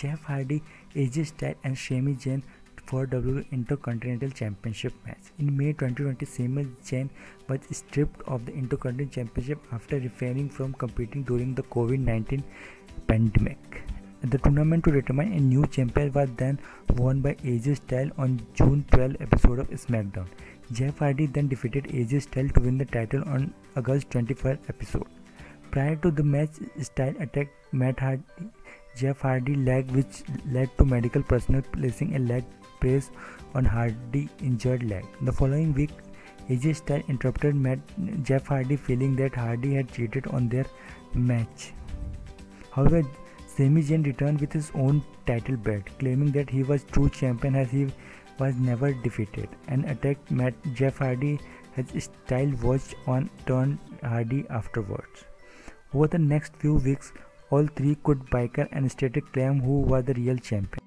Jeff Hardy, AJ Styles, and Sami Zayn for WWE Intercontinental Championship match. In May 2020, Sami Zayn was stripped of the Intercontinental Championship after refraining from competing during the COVID-19 pandemic. The tournament to determine a new champion was then won by AJ Styles on June 12 episode of SmackDown. Jeff Hardy then defeated AJ Styles to win the title on August 21 episode. Prior to the match, Styles attacked Matt Hardy, Jeff Hardy leg which led to medical personnel placing a leg brace on Hardy injured leg. The following week, AJ Styles interrupted Matt, Jeff Hardy feeling that Hardy had cheated on their match. However, Sami Zayn returned with his own title belt, claiming that he was true champion as he was never defeated, and attacked Matt Jeff Hardy as Style watched on turned Hardy afterwards. Over the next few weeks, all three could biker and stated claim who was the real champion.